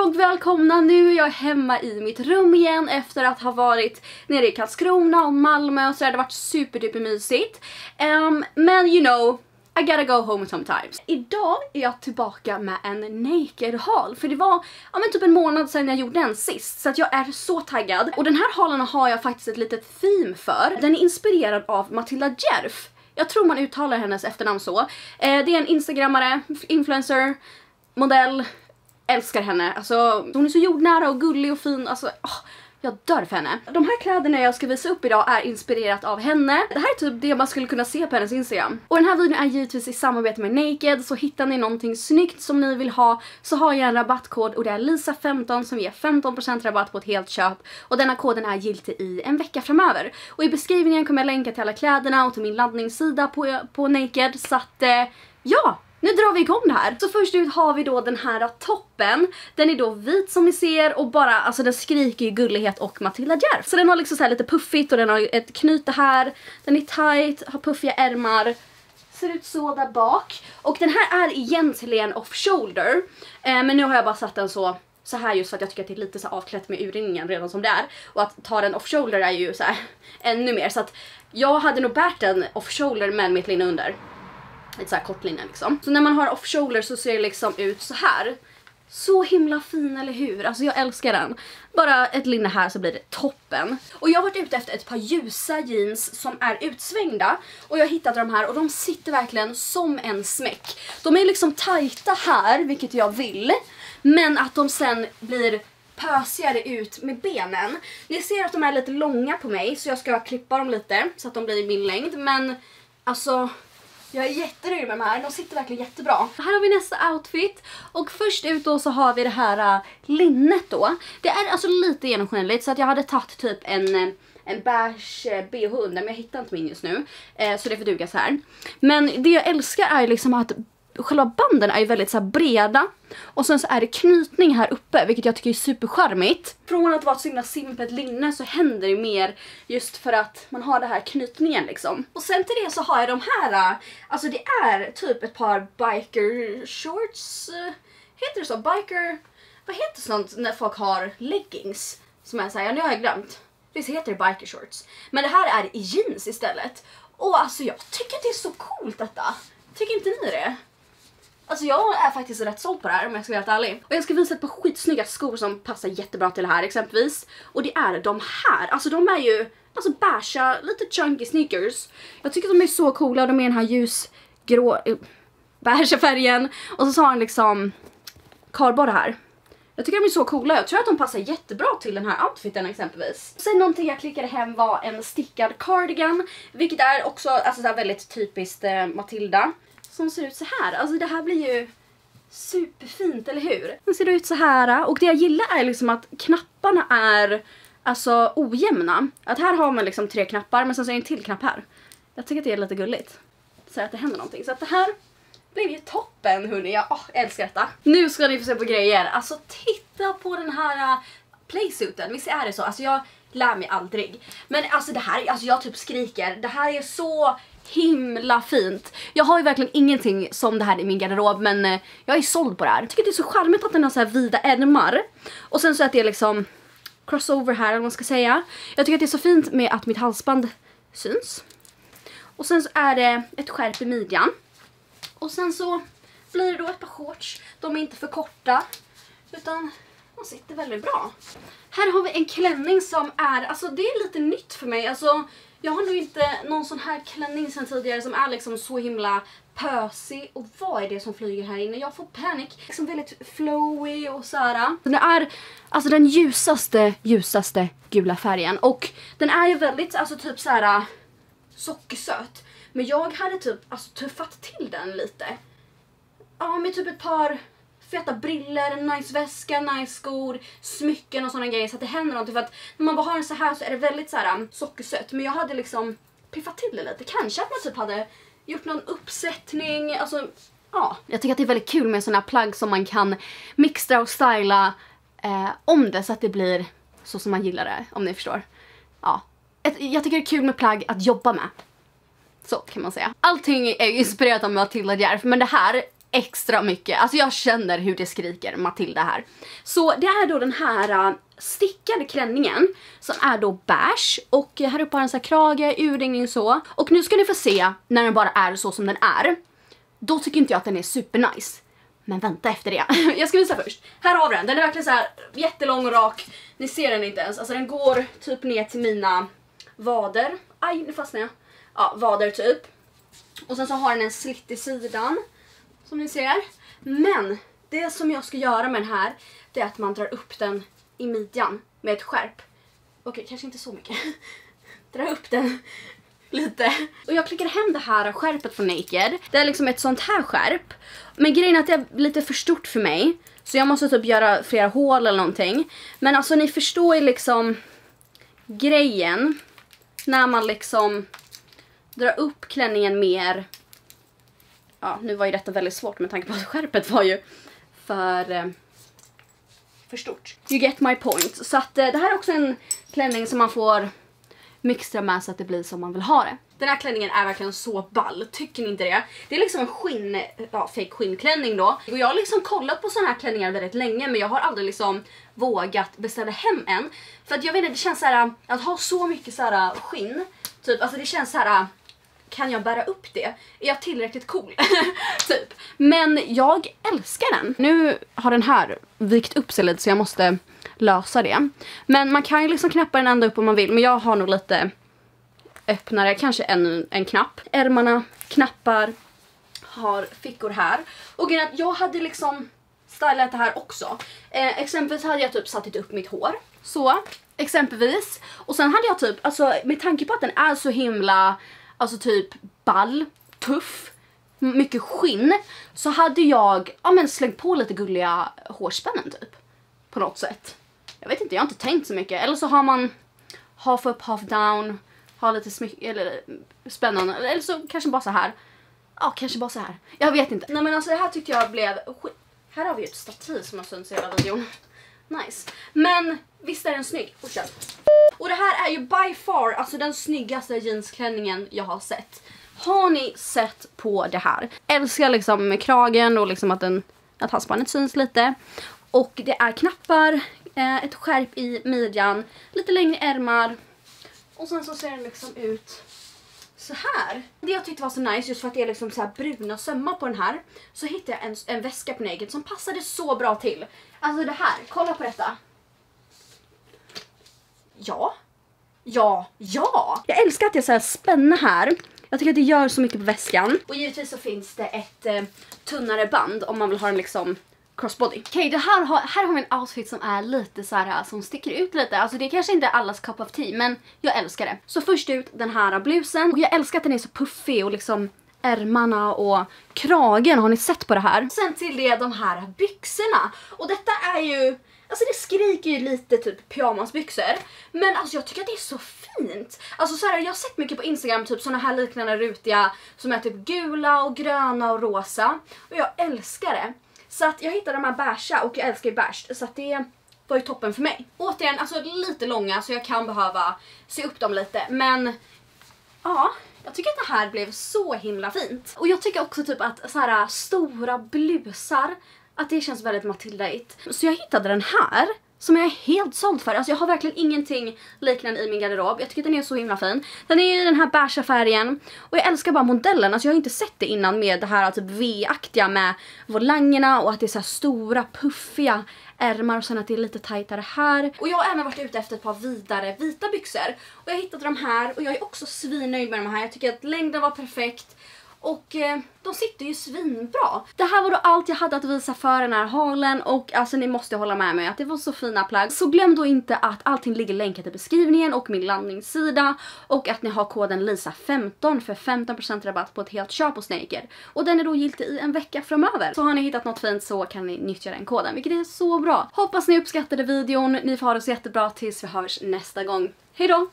och välkomna. Nu är jag hemma i mitt rum igen efter att ha varit nere i Karlskrona och Malmö och så det har varit superduper mysigt. Um, ehm, men you know, I gotta go home sometimes. Idag är jag tillbaka med en naked haul för det var ja, men typ en månad sedan jag gjorde den sist så att jag är så taggad. Och den här haulen har jag faktiskt ett litet theme för. Den är inspirerad av Matilda Djerf. Jag tror man uttalar hennes efternamn så. Eh, det är en instagrammare, influencer, modell, älskar henne. Alltså hon är så jordnära och gullig och fin. Alltså, oh, jag dör för henne. De här kläderna jag ska visa upp idag är inspirerat av henne. Det här är typ det man skulle kunna se på hennes Instagram. Och den här videon är givetvis i samarbete med Naked så hittar ni någonting snyggt som ni vill ha så har jag en rabattkod och det är LISA15 som ger 15% rabatt på ett helt köp. Och denna koden är giltig i en vecka framöver. Och i beskrivningen kommer jag länka till alla kläderna och till min laddningssida på, på Naked så att eh, ja! Nu drar vi igång det här. Så först ut har vi då den här toppen. Den är då vit som ni ser och bara, alltså den skriker ju gullighet och Matilda Djerf. Så den har liksom så lite puffigt och den har ett knyte här. Den är tight, har puffiga ärmar. Ser ut så där bak. Och den här är egentligen off shoulder. Eh, men nu har jag bara satt den så så här just för att jag tycker att det är lite så avklätt med urringningen redan som det är. Och att ta den off shoulder är ju så här ännu mer. Så att jag hade nog bärt den off shoulder med mitt linne under lite såhär kortlinje liksom. Så när man har off shoulder så ser det liksom ut så här. Så himla fin, eller hur? Alltså jag älskar den. Bara ett linne här så blir det toppen. Och jag har varit ute efter ett par ljusa jeans som är utsvängda. Och jag hittade de här och de sitter verkligen som en smäck. De är liksom tajta här, vilket jag vill. Men att de sen blir pösigare ut med benen. Ni ser att de är lite långa på mig så jag ska klippa dem lite så att de blir min längd. Men alltså jag är jättenöjd med de här, de sitter verkligen jättebra. Här har vi nästa outfit och först ut då så har vi det här uh, linnet då. Det är alltså lite genomskinligt så att jag hade tagit typ en uh, en beige äh, bh under men jag hittar inte min just nu. Eh, så det får duga så här. Men det jag älskar är liksom att själva banden är ju väldigt så breda och sen så är det knytning här uppe vilket jag tycker är supercharmigt. Från att vara ett så himla simpelt linne så händer det mer just för att man har den här knytningen liksom. Och sen till det så har jag de här, alltså det är typ ett par biker shorts, heter det så? Biker, vad heter sånt när folk har leggings? Som är såhär, ja nu har jag glömt. Visst heter det biker shorts? Men det här är i jeans istället. Och alltså jag tycker det är så coolt detta. Tycker inte ni det? Alltså jag är faktiskt rätt såld på det här om jag ska vara helt ärlig. Och jag ska visa ett par skitsnygga skor som passar jättebra till det här exempelvis. Och det är de här. Alltså de är ju alltså beiga, lite chunky sneakers. Jag tycker de är så coola. De är den här ljusgrå, eh, äh, beiga färgen. Och så har han liksom kardborre här. Jag tycker de är så coola. Jag tror att de passar jättebra till den här outfiten exempelvis. Sen någonting jag klickade hem var en stickad cardigan. Vilket är också alltså, väldigt typiskt eh, Matilda som ser ut så här. Alltså det här blir ju superfint, eller hur? Den ser ut så här och det jag gillar är liksom att knapparna är alltså ojämna. Att här har man liksom tre knappar men sen så är det en till knapp här. Jag tycker att det är lite gulligt. Så att det händer någonting. Så att det här blev ju toppen hörni. Jag oh, älskar detta. Nu ska ni få se på grejer. Alltså titta på den här äh, uh, playsuiten. Visst är det så? Alltså jag lär mig aldrig. Men alltså det här, alltså jag typ skriker. Det här är så himla fint. Jag har ju verkligen ingenting som det här i min garderob men eh, jag är såld på det här. Jag tycker det är så charmigt att den har så här vida ärmar. Och sen så att det är liksom crossover här om man ska säga. Jag tycker att det är så fint med att mitt halsband syns. Och sen så är det ett skärp i midjan. Och sen så blir det då ett par shorts. De är inte för korta utan de sitter väldigt bra. Här har vi en klänning som är, alltså det är lite nytt för mig. Alltså jag har nog inte någon sån här klänning sen tidigare som är liksom så himla pösig. Och vad är det som flyger här inne? Jag får panik. Liksom väldigt flowy och sådär. Den är alltså den ljusaste, ljusaste gula färgen. Och den är ju väldigt, alltså typ såhär sockersöt. Men jag hade typ alltså, tuffat till den lite. Ja, med typ ett par feta briller, en nice väska, nice skor, smycken och sådana grejer så att det händer någonting. För att när man bara har den så här så är det väldigt så här um, sockersött. Men jag hade liksom piffat till det lite. Kanske att man typ hade gjort någon uppsättning, alltså ja. Jag tycker att det är väldigt kul med sådana här plagg som man kan mixtra och styla eh, om det så att det blir så som man gillar det, om ni förstår. Ja. Ett, jag tycker det är kul med plagg att jobba med. Så kan man säga. Allting är inspirerat av Matilda Djerf men det här extra mycket. Alltså jag känner hur det skriker Matilda här. Så det är då den här äh, stickade klänningen som är då beige och här uppe har den så här krage, urringning så. Och nu ska ni få se när den bara är så som den är. Då tycker inte jag att den är supernice. Men vänta efter det. jag ska visa först. Här har vi den. Den är verkligen så här jättelång och rak. Ni ser den inte ens. Alltså den går typ ner till mina vader. Aj, nu fastnade jag. Ja, vader typ. Och sen så har den en slitt i sidan. Som ni ser. Men det som jag ska göra med den här det är att man drar upp den i midjan med ett skärp. Okej, kanske inte så mycket. Dra upp den lite. Och jag klickar hem det här skärpet från Naked. Det är liksom ett sånt här skärp. Men grejen är att det är lite för stort för mig. Så jag måste typ göra flera hål eller någonting. Men alltså ni förstår ju liksom grejen. När man liksom drar upp klänningen mer. Ja, nu var ju detta väldigt svårt med tanke på att skärpet var ju för, eh, för stort. You get my point. Så att eh, det här är också en klänning som man får mixtra med så att det blir som man vill ha det. Den här klänningen är verkligen så ball, tycker ni inte det? Det är liksom en skinn, ja, fake skinnklänning då. Och jag har liksom kollat på såna här klänningar väldigt länge men jag har aldrig liksom vågat beställa hem en. För att jag vet inte, det känns så här att ha så mycket så här skinn, typ, alltså det känns så här kan jag bära upp det? Är jag tillräckligt cool? typ. Men jag älskar den. Nu har den här vikt upp sig lite så jag måste lösa det. Men man kan ju liksom knäppa den ända upp om man vill. Men jag har nog lite öppnare, kanske en, en knapp. Ärmarna, knappar, har fickor här. Och att jag hade liksom stylat det här också. Eh, exempelvis hade jag typ satt upp mitt hår. Så, exempelvis. Och sen hade jag typ, alltså med tanke på att den är så himla, alltså typ ball, tuff, mycket skinn. Så hade jag, ja men slängt på lite gulliga hårspännen typ. På något sätt. Jag vet inte, jag har inte tänkt så mycket. Eller så har man half up, half down, har lite smyck eller spännande. Eller så kanske bara så här. Ja, kanske bara så här. Jag vet inte. Nej men alltså det här tyckte jag blev Här har vi ett stativ som har synts i hela videon. Nice. Men visst är den snygg? Fortsätt. Och det här är ju by far alltså den snyggaste jeansklänningen jag har sett. Har ni sett på det här? Älskar liksom kragen och liksom att, den, att halsbandet syns lite. Och det är knappar, eh, ett skärp i midjan, lite längre ärmar och sen så ser den liksom ut så här. Det jag tyckte var så nice just för att det är liksom så här bruna sömmar på den här så hittade jag en, en väska på Naked som passade så bra till. Alltså det här, kolla på detta. Ja. Ja, ja! Jag älskar att det är så här spänna här. Jag tycker att det gör så mycket på väskan. Och givetvis så finns det ett eh, tunnare band om man vill ha den liksom crossbody. Okej, okay, här, har, här har vi en outfit som är lite så här som sticker ut lite. Alltså det är kanske inte allas cup of tea, men jag älskar det. Så först ut den här blusen. Och jag älskar att den är så puffig och liksom ärmarna och kragen. Har ni sett på det här? Sen till det de här byxorna. Och detta är ju Alltså det skriker ju lite typ pyjamasbyxor. Men alltså jag tycker att det är så fint. Alltså så här, jag har sett mycket på Instagram typ såna här liknande rutiga som är typ gula och gröna och rosa. Och jag älskar det. Så att jag hittade de här beiga och jag älskar ju beige så att det var ju toppen för mig. Återigen, alltså lite långa så jag kan behöva se upp dem lite men ja, jag tycker att det här blev så himla fint. Och jag tycker också typ att så här stora blusar, att det känns väldigt Matilda-igt. Så jag hittade den här som jag är helt såld för. Alltså jag har verkligen ingenting liknande i min garderob. Jag tycker att den är så himla fin. Den är i den här beiga färgen och jag älskar bara modellen. Alltså jag har inte sett det innan med det här typ V-aktiga med volangerna och att det är så stora puffiga ärmar och sen att det är lite tajtare här. Och jag har även varit ute efter ett par vidare vita byxor. Och jag hittade de här och jag är också svinnöjd med de här. Jag tycker att längden var perfekt. Och eh, de sitter ju svinbra. Det här var då allt jag hade att visa för den här halen och alltså ni måste hålla med mig att det var så fina plagg. Så glöm då inte att allting ligger länkat i beskrivningen och min landningssida och att ni har koden LISA15 för 15% rabatt på ett helt köp hos Naked. Och den är då giltig i en vecka framöver. Så har ni hittat något fint så kan ni nyttja den koden vilket är så bra. Hoppas ni uppskattade videon, ni får ha det så jättebra tills vi hörs nästa gång. Hejdå!